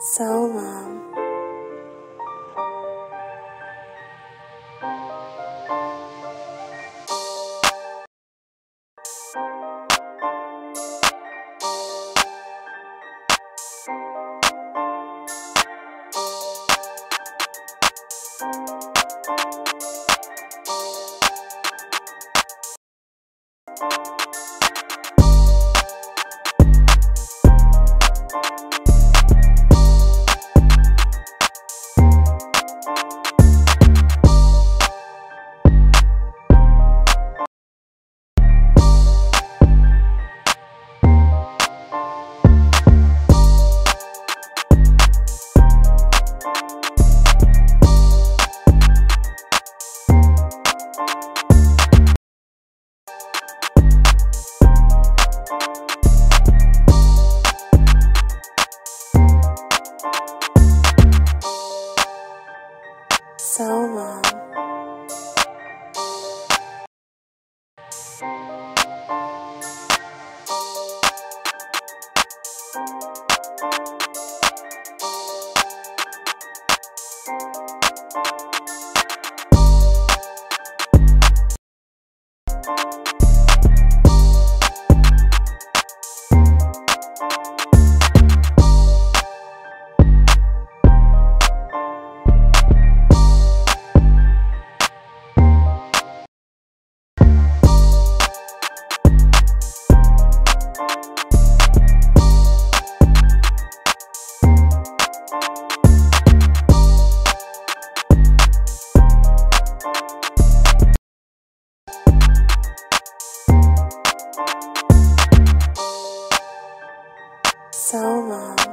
so long. so so long. so long.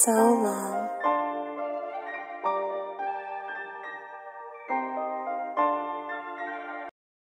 so long.